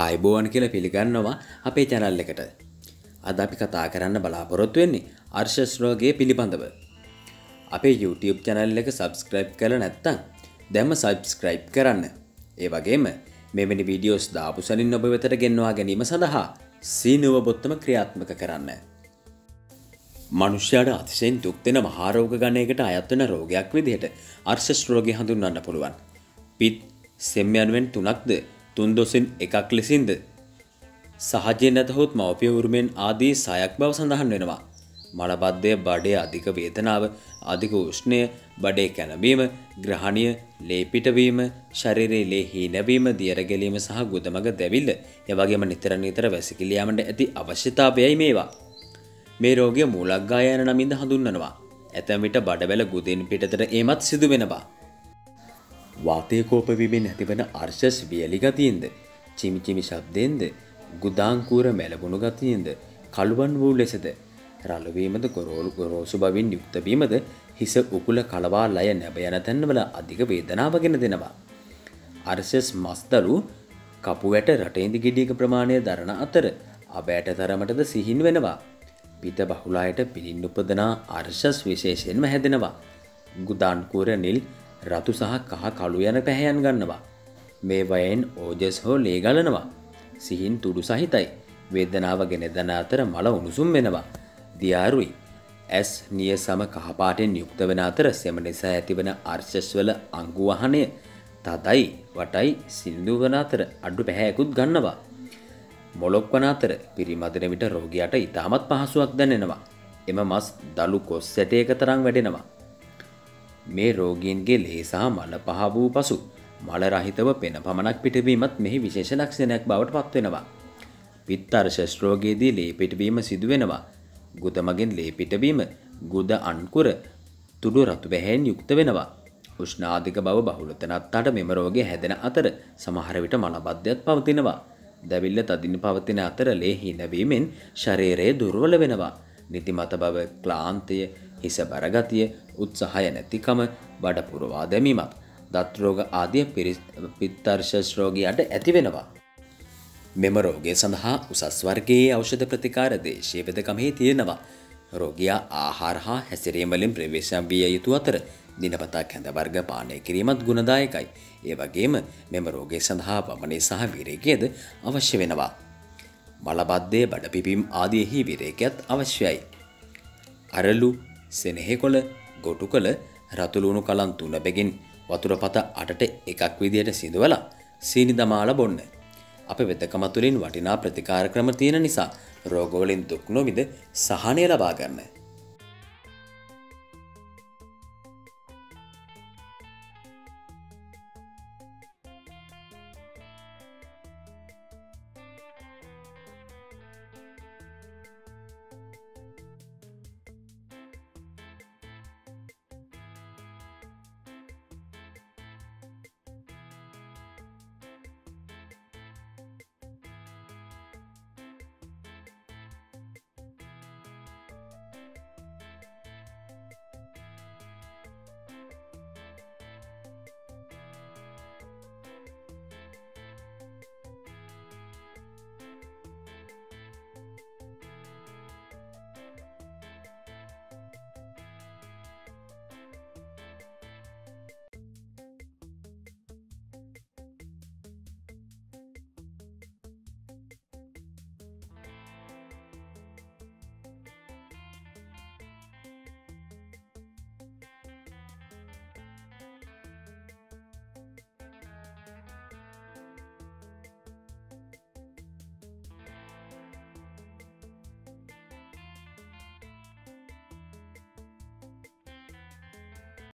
ආයිබෝවන් කියල පිළිගන්නවා අපේ චැනල් එකට. අද අපි කතා කරන්න බලාපොරොත්තු වෙන්නේ අර්ශස්රෝගේ පිළිබඳව. අපේ YouTube චැනල් එක සබස්ක්‍රයිබ් කළ නැත්තං දැම්ම සබස්ක්‍රයිබ් කරන්න. ඒ වගේම මෙමනි වීඩියෝස් දාපු සලින් ඔබ වෙතට ගෙන්වා ගැනීම සඳහා සීනුව බොත්තම ක්‍රියාත්මක කරන්න. මනුෂ්‍යයට අතිශයෙන් දුක්තෙන මහාරෝග ගණයකට අයත්වන රෝගයක් විදිහට අර්ශස් රෝගය හඳුන්වන්න පුළුවන්. පිත් සෙම්යනුවෙන් තුනක්ද තුන් දොසින් එකක් ලෙසින්ද. සහජයෙන් නැතහොත් මවපිය උරුමෙන් ආදී සයක් බව සඳහන් වෙනවා. මළබද්ධය බඩේ අධික වේතනාව අධික උෂ්ණය බඩේ කැනබීම ග්‍රහණය ලේපිටවීම ශරිරේ ලේ හීනැවීම දියරගැලීම සහ ගුදමග දැවිල්ල එවගේම නිතර නිතර වැසිකිලියාමට ඇති අවශ්‍යතාවයයි මේවා. මේ රෝගය මූලක්ගායන නමින්ද හඳුන්නනවා. ඇතැමිට බඩවැල ගුදෙන් පිටතට ඒමත් සිදු වෙනවා. වාතයකෝපවිමෙන් ඇතිවන අර්ශස් වියලිගතියෙන්ද චිමිචිමි ශබ්දයෙන්ද ගුදාංකූර මැලබුණු ගතියෙන්ද කළුවන් වූ ලෙසද රලවීමද ගොරෝලු ගොරෝසු බවින් යුක්තවීමද හිස උකුල කලවා ලය නැබ යන තැන්වල අධික වේදනාවගෙන දෙනවා. අර්ශස් මස්දරු කපුවැට රටේන්දි ගෙඩියක ප්‍රමාණය දරණ අතර අබෑට තරමටද සිහින් වෙනවා. පිත බහුලායට පිළින් උපදනා අර්ශස් විශේෂයෙන්ම හැදෙනවා. ගුදාන්කූර නිල් රතු සහ කහ කළු යන පැහැයන් ගන්නවා. මේ වයෙන් ඕජස් හෝ ලේගලනවා. සිහින් තුඩු සහිතයි. වේදනාව ගෙන දන අතර මල උණුසුම් වෙනවා. දියාරුයි. ඇස් නිය සම කහපාටෙන් යුක්ත වෙන අතර සෙම නිසා ඇතිවන අර්ශස්වල අංගුවහනය තදයි වටයි සිින්දු වන අතර අඩු පැහැයකුත් ගන්නවා. මොලොක් වන අතර පිරිමදන විට රෝගයට ඉතාමත් පහසුවක් දැනෙනවා. එම මස් දළු කොස් සැටයක තරං වැඩෙනවා. මේ රෝගීන්ගේ ලේසා මල පහ වූ පසු මල රහිතව පෙන පමණක් පිටවීමත් මෙහි විශේෂ ලක්ෂණයක් බවට පත්වෙනවා. පිත්තර්ශස් රෝගයේදී ලේ පිටවීම සිදුවෙනවා. ගුදමගෙන් ලේ පිටවීම ගුද අන්කුර තුඩු රතු බැහැෙන් යුක්ත වෙනවා. උෂ්නාධික බව බහුලතනත් අට මෙම රෝගය හැදෙන අතර සමහර විට මලබද්ධයක් පවතිනවා. දැවිල්ල තදින් පවතින අතර ලේ හිනවීමෙන් ශරීරයේ දුර්වල වෙනවා. නිතිමත බව ක්ලාන්තය හිස බරගතිය උත්සාහය නැතිකම බඩපුරවා දැමීමත් දත්රෝග ආදිය පිත්තර්ශස්රෝගයට ඇති වෙනවා. මෙම රෝගය සඳහා උසස් වර්ගයේ ඖෂධ ප්‍රතිකාර දේශය වෙදකමහි තියෙනවා. රෝගයා ආහාර හා හැසිරීමලින් ප්‍රවේශම් විය යුතු අතර දිනපතා කැඳ වර්ග පානය කිරීමත් ගුණදායකයි. ඒ වගේම මෙම රෝගය සඳහා වමනේ සහ විරේකයද අවශ්‍ය වෙනවා. මලබද්ධය බඩපිපීම් ආදියෙහි විරේකයත් අවශ්‍යයි. අරලු සෙනෙහෙකොළ ගොටු කළ රතුළුණු කලන් තුන බැගින් වතුරපත අටට එකක් විදියට සිදුවලා සීනි දමාල බොන්න. අප වෙතකමතුලින් වටිනා ප්‍රතිකාර ක්‍රම තියෙන නිසා රෝගවලින් දුක් නොවිද සහනය ලබා ගන්න.